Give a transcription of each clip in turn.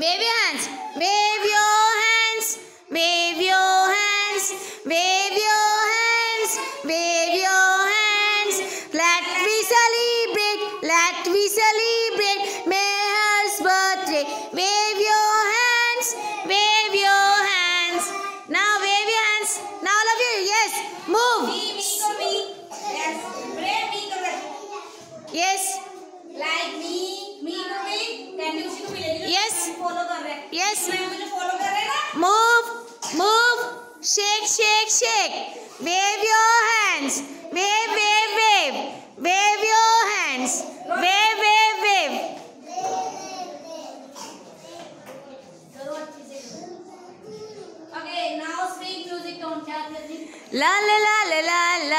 Wave your hands. Wave your hands. Wave your hands. Wave your hands. Wave your hands. Let we celebrate. Let we celebrate. Like me, me को भी candy उसी को मिलेगी Yes. Follow कर रहे हैं Yes. मैं मुझे फॉलो कर रहे हैं ना move, move. Shake, shake, shake. Wave your hands. Wave, wave, wave. Wave your hands. Wave, wave, wave. करो अच्छे से okay now speak music tone क्या करनी La la la la la la la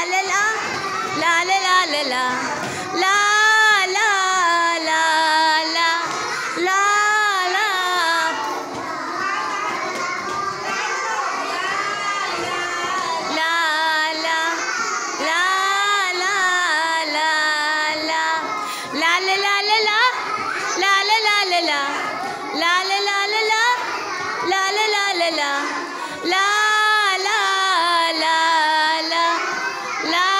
la la